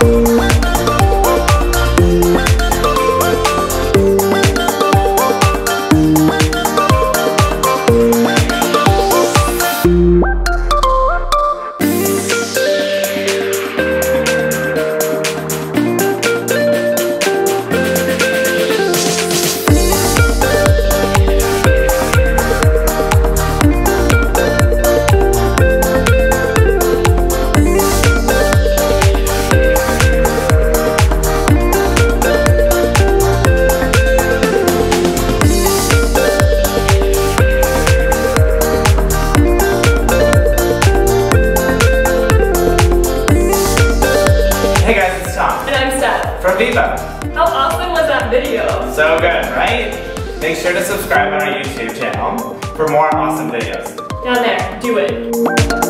Thank from Viva. How awesome was that video? So good, right? Make sure to subscribe on our YouTube channel for more awesome videos. Down there, do it.